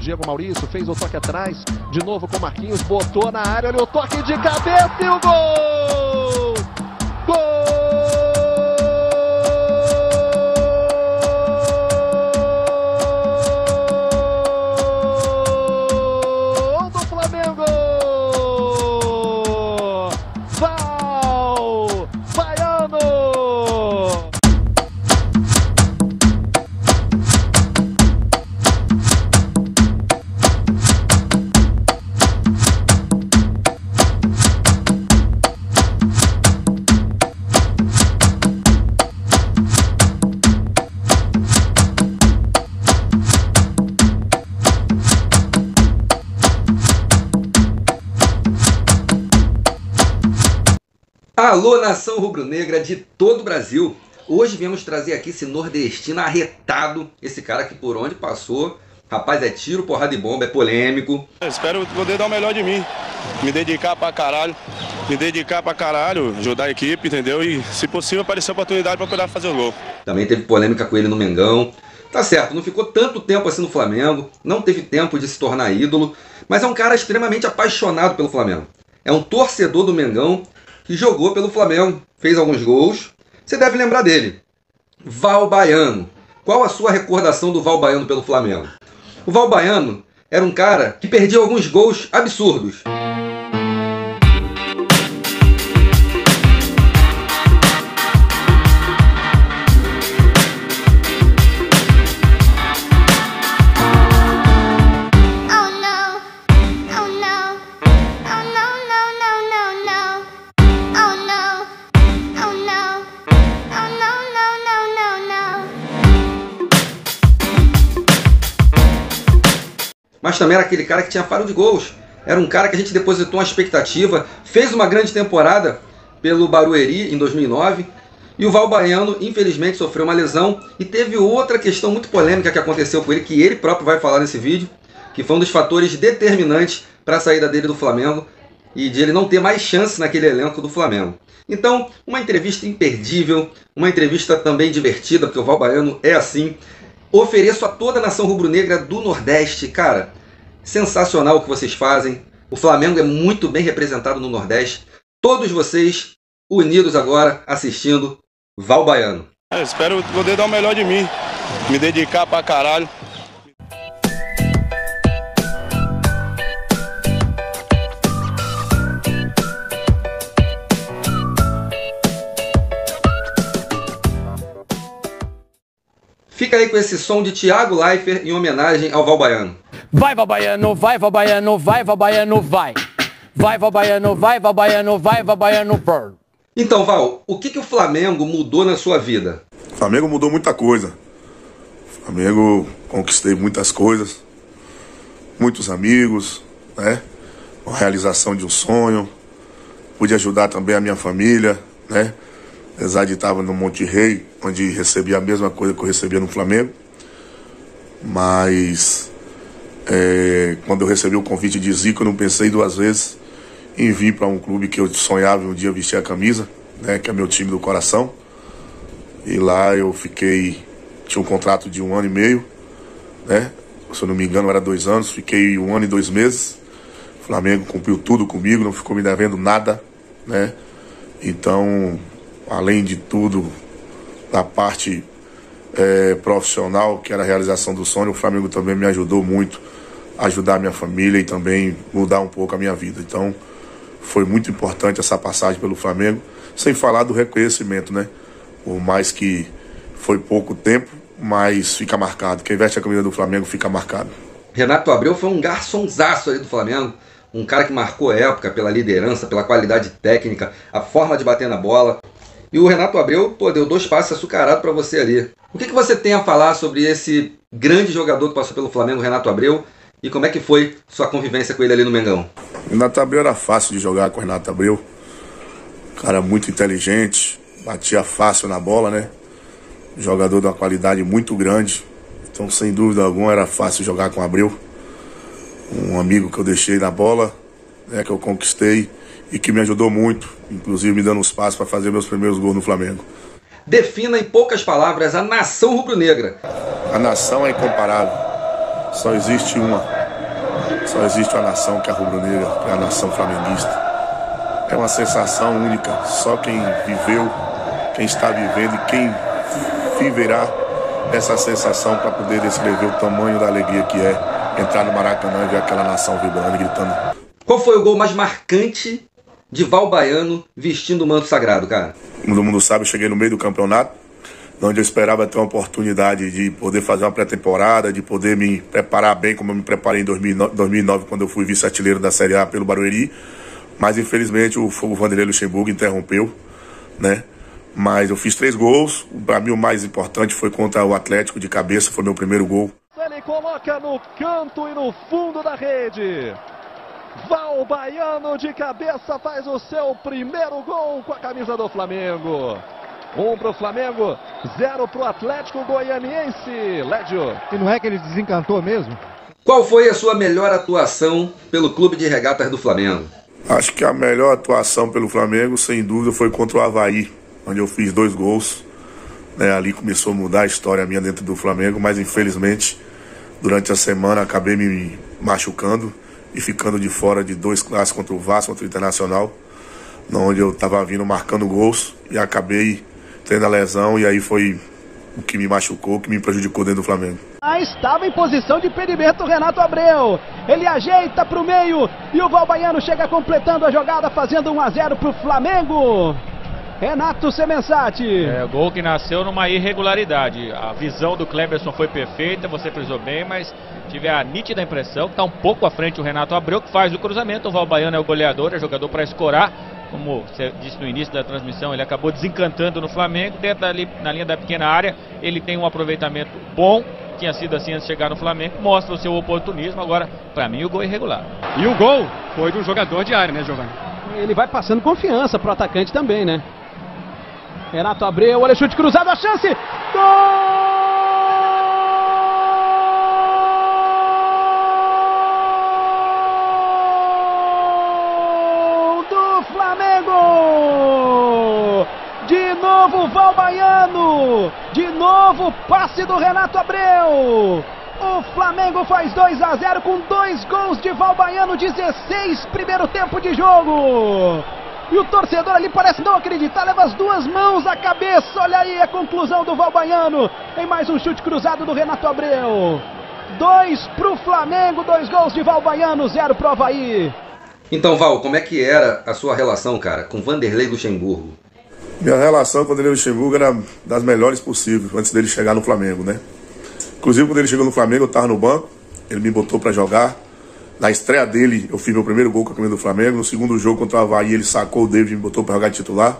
Diego Maurício, fez o toque atrás, de novo com Marquinhos, botou na área, olha o toque de cabeça e o gol! Gol! Alô, nação rubro-negra de todo o Brasil. Hoje viemos trazer aqui esse nordestino arretado, esse cara que por onde passou, rapaz, é tiro, porrada e bomba, é polêmico. Eu espero poder dar o melhor de mim. Me dedicar pra caralho. Me dedicar pra caralho, ajudar a equipe, entendeu? E, se possível, aparecer a oportunidade pra poder fazer o gol. Também teve polêmica com ele no Mengão. Tá certo, não ficou tanto tempo assim no Flamengo, não teve tempo de se tornar ídolo, mas é um cara extremamente apaixonado pelo Flamengo. É um torcedor do Mengão que jogou pelo Flamengo, fez alguns gols. Você deve lembrar dele. Val Baiano. Qual a sua recordação do Val Baiano pelo Flamengo? O Val Baiano era um cara que perdia alguns gols absurdos. Também era aquele cara que tinha faro de gols. Era um cara que a gente depositou uma expectativa, fez uma grande temporada pelo Barueri em 2009. E o Val Baiano, infelizmente, sofreu uma lesão e teve outra questão muito polêmica que aconteceu com ele, que ele próprio vai falar nesse vídeo, que foi um dos fatores determinantes para a saída dele do Flamengo e de ele não ter mais chance naquele elenco do Flamengo. Então, uma entrevista imperdível, uma entrevista também divertida, porque o Val Baiano é assim. Ofereço a toda a nação rubro-negra do Nordeste, cara, sensacional o que vocês fazem. O Flamengo é muito bem representado no Nordeste. Todos vocês unidos agora assistindo Val Baiano. Eu espero poder dar o melhor de mim. Me dedicar pra caralho. Fica aí com esse som de Thiago Leifert em homenagem ao Val Baiano. Vai, Vabaiano, vai, Vabaiano, vai, Vabaiano, vai. Vai, Vabaiano, vai, Vabaiano, vai, Vabaiano, por. Então, Val, o que, que o Flamengo mudou na sua vida? O Flamengo mudou muita coisa. O Flamengo conquistei muitas coisas, muitos amigos, né? A realização de um sonho. Pude ajudar também a minha família, né? Apesar de estar no Monte Rei, onde recebia a mesma coisa que eu recebia no Flamengo. Mas é, quando eu recebi o convite de Zico, eu não pensei duas vezes em vir para um clube que eu sonhava um dia vestir a camisa, né? Que é meu time do coração. E lá eu fiquei. Tinha um contrato de um ano e meio, né? Se eu não me engano, era dois anos. Fiquei um ano e dois meses. O Flamengo cumpriu tudo comigo, não ficou me devendo nada, né? Então, além de tudo, da parte é, profissional, que era a realização do sonho, o Flamengo também me ajudou muito ajudar a minha família e também mudar um pouco a minha vida. Então, foi muito importante essa passagem pelo Flamengo, sem falar do reconhecimento, né? Por mais que foi pouco tempo, mas fica marcado. Quem veste a camisa do Flamengo fica marcado. Renato Abreu foi um garçonzaço ali do Flamengo. Um cara que marcou a época pela liderança, pela qualidade técnica, a forma de bater na bola. E o Renato Abreu, pô, deu dois passos açucarados para você ali. O que, que você tem a falar sobre esse grande jogador que passou pelo Flamengo, Renato Abreu, e como é que foi sua convivência com ele ali no Mengão? Renato Abreu era fácil de jogar com o Renato Abreu. Cara muito inteligente, batia fácil na bola, né? Jogador de uma qualidade muito grande. Então, sem dúvida alguma, era fácil jogar com o Abreu. Um amigo que eu deixei na bola, né, que eu conquistei e que me ajudou muito, inclusive me dando os passos para fazer meus primeiros gols no Flamengo. Defina em poucas palavras a nação rubro-negra. A nação é incomparável. Só existe uma. Só existe uma nação que é a rubro-negra, que é a nação flamenguista. É uma sensação única. Só quem viveu, quem está vivendo e quem viverá essa sensação para poder descrever o tamanho da alegria que é entrar no Maracanã e ver aquela nação vibrando e gritando. Qual foi o gol mais marcante de Val Baiano vestindo o manto sagrado, cara? Todo mundo sabe, eu cheguei no meio do campeonato, onde eu esperava ter uma oportunidade de poder fazer uma pré-temporada, de poder me preparar bem, como eu me preparei em 2009, 2009 quando eu fui vice-artilheiro da Série A pelo Barueri. Mas infelizmente o Fogo Vanderlei Luxemburgo interrompeu, né? Mas eu fiz três gols. Para mim o mais importante foi contra o Atlético de cabeça, foi meu primeiro gol. Ele coloca no canto e no fundo da rede. Val Baiano de cabeça faz o seu primeiro gol com a camisa do Flamengo. Um para o Flamengo, zero para o Atlético Goianiense. Lédio. E não é que ele desencantou mesmo? Qual foi a sua melhor atuação pelo Clube de Regatas do Flamengo? Acho que a melhor atuação pelo Flamengo, sem dúvida, foi contra o Havaí, onde eu fiz dois gols. Né, ali começou a mudar a história minha dentro do Flamengo, mas infelizmente, durante a semana, acabei me machucando e ficando de fora de dois clássicos contra o Vasco, contra o Internacional, onde eu estava vindo marcando gols e acabei tendo a lesão e aí foi o que me machucou, o que me prejudicou dentro do Flamengo. Ah, estava em posição de impedimento o Renato Abreu. Ele ajeita para o meio e o Valbaiano chega completando a jogada, fazendo 1 a 0 para o Flamengo. Renato Semensati. É, gol que nasceu numa irregularidade. A visão do Cleberson foi perfeita, você frisou bem, mas tive a nítida impressão que está um pouco à frente o Renato Abreu, que faz o cruzamento. O Valbaiano é o goleador, é jogador para escorar. Como você disse no início da transmissão, ele acabou desencantando no Flamengo. Dentro dali, na linha da pequena área, ele tem um aproveitamento bom. Tinha sido assim antes de chegar no Flamengo. Mostra o seu oportunismo. Agora, para mim, o gol é irregular. E o gol foi do jogador de área, né, Giovanni? Ele vai passando confiança pro atacante também, né? Renato Abreu, olha chute cruzado, a chance! Gol do Flamengo! De novo Val De novo passe do Renato Abreu! O Flamengo faz 2 a 0 com dois gols de Val Baiano, 16 primeiro tempo de jogo. E o torcedor ali parece não acreditar, leva as duas mãos à cabeça. Olha aí a conclusão do Valbaiano. Em mais um chute cruzado do Renato Abreu. Dois pro Flamengo, dois gols de Valbaiano, zero pro Havaí. Então, Val, como é que era a sua relação, cara, com Vanderlei Luxemburgo? Minha relação com o Vanderlei Luxemburgo era das melhores possíveis antes dele chegar no Flamengo, né? Inclusive, quando ele chegou no Flamengo, eu tava no banco, ele me botou para jogar. Na estreia dele, eu fiz meu primeiro gol com a camisa do Flamengo. No segundo jogo contra o Havaí, ele sacou o David e me botou para jogar de titular.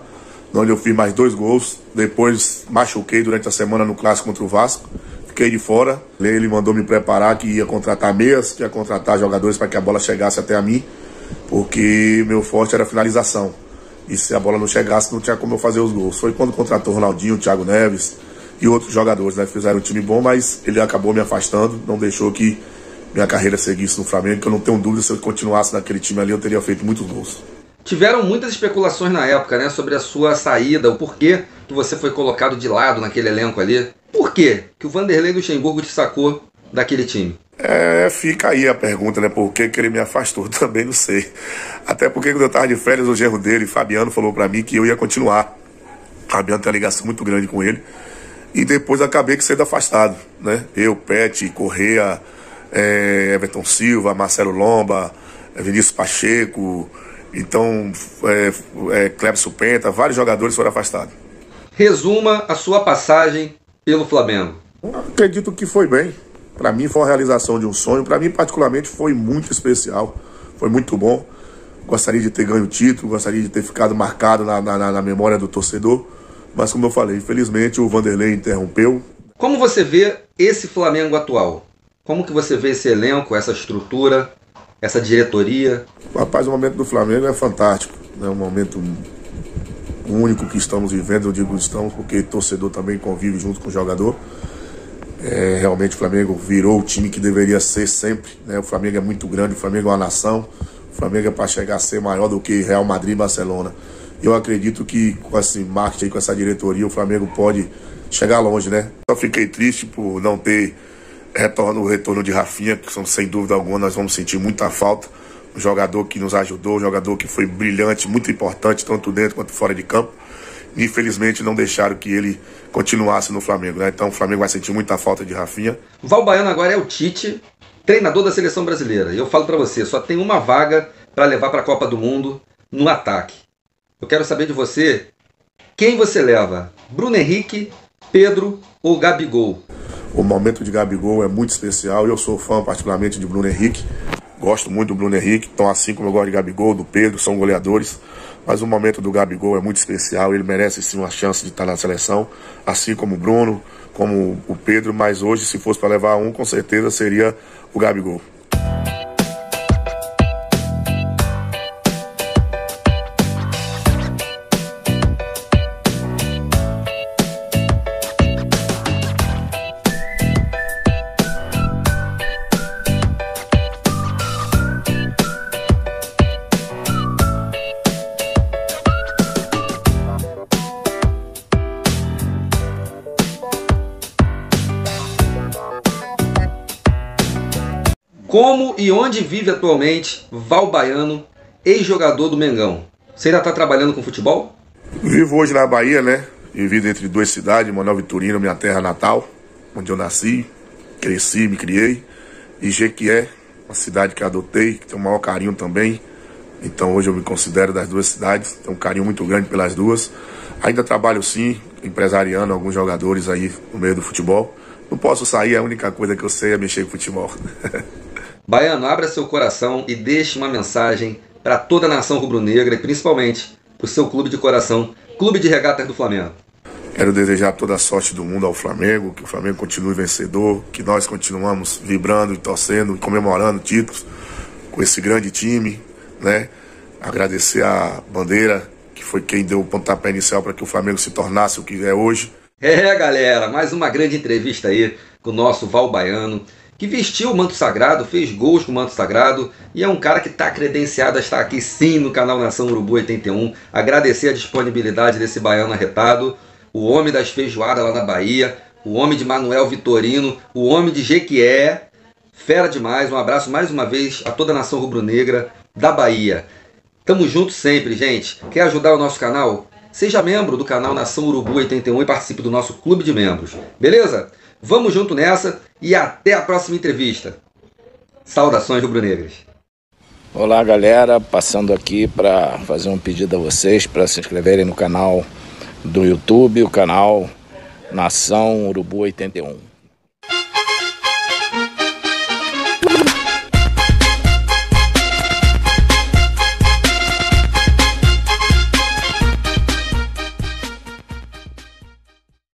Onde eu fiz mais dois gols. Depois machuquei durante a semana no clássico contra o Vasco. Fiquei de fora. Ele mandou me preparar que ia contratar meias, que ia contratar jogadores para que a bola chegasse até a mim. Porque meu forte era finalização. E se a bola não chegasse, não tinha como eu fazer os gols. Foi quando contratou o Ronaldinho, o Thiago Neves e outros jogadores, né? Fizeram um time bom, mas ele acabou me afastando, não deixou que minha carreira seguisse no Flamengo, que eu não tenho dúvida se eu continuasse naquele time ali, eu teria feito muitos gols. Tiveram muitas especulações na época, né, sobre a sua saída, o porquê que você foi colocado de lado naquele elenco ali. Por quê que o Vanderlei Luxemburgo te sacou daquele time? É, fica aí a pergunta, né? Por que, que ele me afastou? Também não sei. Até porque quando eu tava de férias, o genro dele, Fabiano, falou para mim que eu ia continuar. Fabiano tem uma ligação muito grande com ele. E depois acabei que sendo afastado, né? Eu, Pet, Correia, é, Everton Silva, Marcelo Lomba, Vinícius Pacheco, então é, é, Clebson Penta, vários jogadores foram afastados. Resuma a sua passagem pelo Flamengo. Acredito que foi bem. Para mim foi uma realização de um sonho. Para mim, particularmente, foi muito especial. Foi muito bom. Gostaria de ter ganho o título, gostaria de ter ficado marcado na, na, na memória do torcedor. Mas, como eu falei, infelizmente o Vanderlei interrompeu. Como você vê esse Flamengo atual? Como que você vê esse elenco, essa estrutura, essa diretoria? Rapaz, o momento do Flamengo é fantástico. É um momento único que estamos vivendo, eu digo estamos porque torcedor também convive junto com o jogador. É, realmente o Flamengo virou o time que deveria ser sempre. Né? O Flamengo é muito grande, o Flamengo é uma nação. O Flamengo é para chegar a ser maior do que Real Madrid e Barcelona. Eu acredito que com esse marketing, com essa diretoria, o Flamengo pode chegar longe, né? Só fiquei triste por não ter retorno, o retorno de Rafinha, que são, sem dúvida alguma nós vamos sentir muita falta. Um jogador que nos ajudou, um jogador que foi brilhante, muito importante, tanto dentro quanto fora de campo. Infelizmente não deixaram que ele continuasse no Flamengo, né? Então o Flamengo vai sentir muita falta de Rafinha. Val Baiano agora é o Tite, treinador da seleção brasileira. E eu falo para você, só tem uma vaga para levar para a Copa do Mundo no ataque. Eu quero saber de você, quem você leva? Bruno Henrique, Pedro ou Gabigol? O momento de Gabigol é muito especial. Eu sou fã particularmente de Bruno Henrique. Gosto muito do Bruno Henrique, então assim como eu gosto de Gabigol, do Pedro, são goleadores. Mas o momento do Gabigol é muito especial, ele merece sim uma chance de estar na seleção, assim como o Bruno, como o Pedro, mas hoje se fosse para levar um, com certeza seria o Gabigol. Como e onde vive atualmente Val Baiano, ex-jogador do Mengão? Você ainda está trabalhando com futebol? Vivo hoje na Bahia, né? Vivo entre duas cidades, Manuel Vitorino, minha terra natal, onde eu nasci, cresci, me criei. E Jequié, uma cidade que adotei, que tem o maior carinho também. Então hoje eu me considero das duas cidades, tenho um carinho muito grande pelas duas. Ainda trabalho sim, empresariando alguns jogadores aí no meio do futebol. Não posso sair, a única coisa que eu sei é mexer com futebol. Baiano, abra seu coração e deixe uma mensagem para toda a nação rubro-negra e principalmente para o seu clube de coração, Clube de Regatas do Flamengo. Quero desejar toda a sorte do mundo ao Flamengo, que o Flamengo continue vencedor, que nós continuamos vibrando e torcendo, comemorando títulos com esse grande time, né? Agradecer a Bandeira, que foi quem deu o pontapé inicial para que o Flamengo se tornasse o que é hoje. É, galera, mais uma grande entrevista aí com o nosso Val Baiano que vestiu o manto sagrado, fez gols com o manto sagrado e é um cara que está credenciado a estar aqui sim no canal Nação Urubu 81. Agradecer a disponibilidade desse baiano arretado, o homem das feijoadas lá na Bahia, o homem de Manuel Vitorino, o homem de Jequié. Fera demais, um abraço mais uma vez a toda a nação rubro-negra da Bahia. Tamo junto sempre, gente. Quer ajudar o nosso canal? Seja membro do canal Nação Urubu 81 e participe do nosso clube de membros. Beleza? Vamos junto nessa e até a próxima entrevista. Saudações rubro-negras. Olá, galera, passando aqui para fazer um pedido a vocês para se inscreverem no canal do YouTube, o canal Nação Urubu 81.